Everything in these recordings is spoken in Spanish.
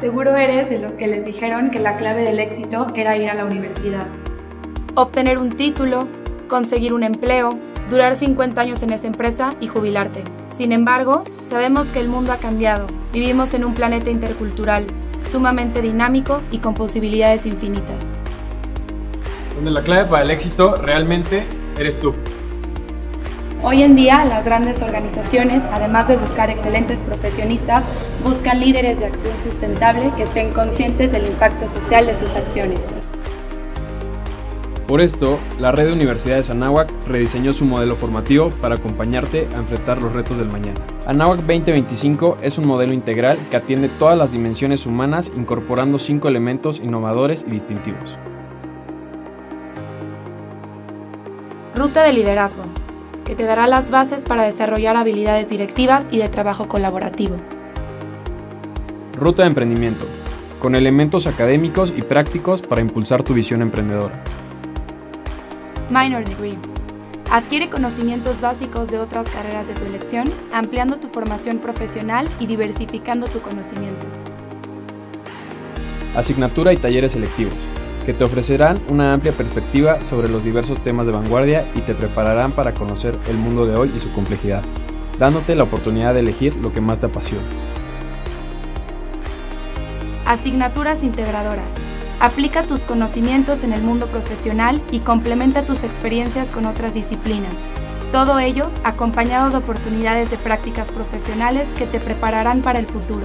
Seguro eres de los que les dijeron que la clave del éxito era ir a la universidad. Obtener un título, conseguir un empleo, durar 50 años en esa empresa y jubilarte. Sin embargo, sabemos que el mundo ha cambiado. Vivimos en un planeta intercultural, sumamente dinámico y con posibilidades infinitas. Donde la clave para el éxito realmente eres tú. Hoy en día, las grandes organizaciones, además de buscar excelentes profesionistas, buscan líderes de acción sustentable que estén conscientes del impacto social de sus acciones. Por esto, la Red de Universidades Anáhuac rediseñó su modelo formativo para acompañarte a enfrentar los retos del mañana. Anáhuac 2025 es un modelo integral que atiende todas las dimensiones humanas incorporando cinco elementos innovadores y distintivos. Ruta de liderazgo que te dará las bases para desarrollar habilidades directivas y de trabajo colaborativo. Ruta de emprendimiento, con elementos académicos y prácticos para impulsar tu visión emprendedora. Minor Degree. Adquiere conocimientos básicos de otras carreras de tu elección, ampliando tu formación profesional y diversificando tu conocimiento. Asignatura y talleres selectivos que te ofrecerán una amplia perspectiva sobre los diversos temas de vanguardia y te prepararán para conocer el mundo de hoy y su complejidad, dándote la oportunidad de elegir lo que más te apasiona. Asignaturas integradoras. Aplica tus conocimientos en el mundo profesional y complementa tus experiencias con otras disciplinas. Todo ello acompañado de oportunidades de prácticas profesionales que te prepararán para el futuro.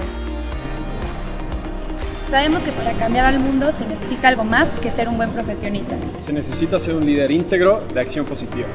Sabemos que para cambiar al mundo se necesita algo más que ser un buen profesionista. Se necesita ser un líder íntegro de acción positiva.